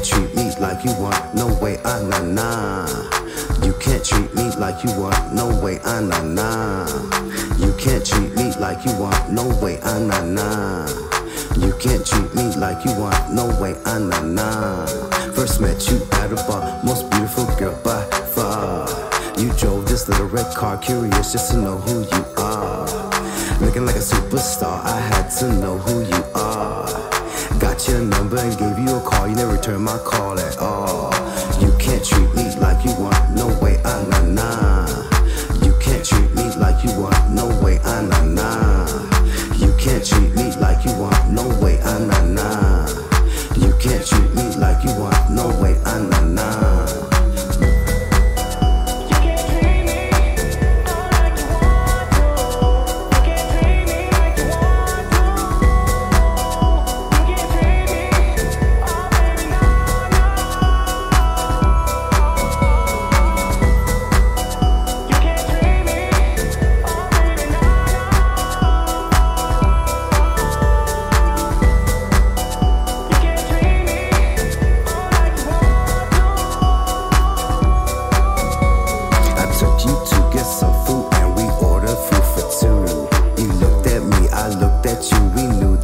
Can't treat me like you want, no way, ah nah nah. You can't treat me like you want, no way, ah nah nah. You can't treat me like you want, no way, ah nah nah. You can't treat me like you want, no way, ah nah nah. First met you at a bar, most beautiful girl by far. You drove this little red car, curious just to know who you are. Looking like a superstar, I had to know who you are. Got your number and gave you a call, you never returned my call at all. You can't treat me like you want, no way, ah nah nah. You can't treat me like you want, no way, ah nah nah. You can't treat me like you want, no way, ah nah nah. You can't treat me like you want, no way, ah nah nah.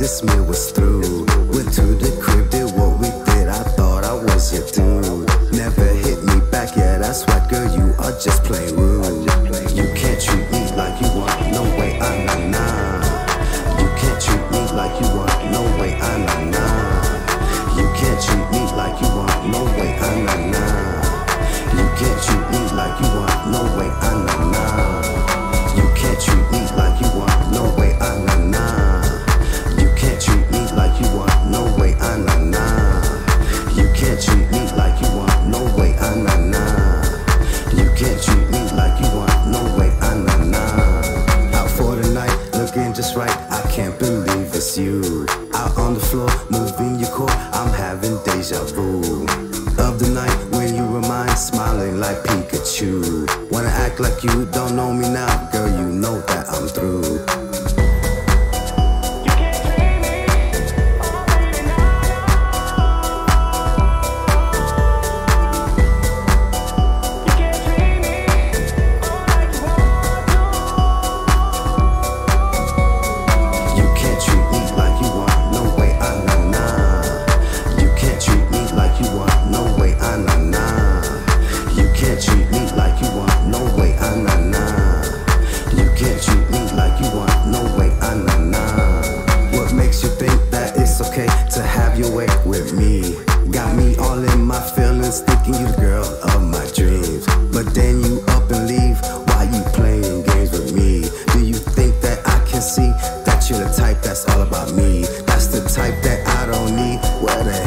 This meal was through. Went to the crib, did what we did, I thought I was your dude. Never hit me back, yeah, that's right, girl, you are just plain rude. You can't treat me like you want, no way, ah nah nah. You can't treat me like you want, no way, ah nah nah. You can't treat me can't treat me like you want, no way, ah nah nah. You can't treat me like you want, no way, ah nah nah. Out for the night, looking just right, I can't believe it's you. Out on the floor, moving your core, I'm having deja vu. Of the night when you were mine, smiling like Pikachu. Wanna act like you don't know me now, girl, you know that I'm through.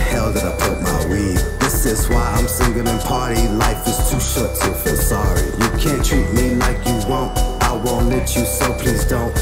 Hell did I put my weed? This is why I'm single and party. Life is too short to feel sorry. You can't treat me like you won't. I won't let you, so please don't.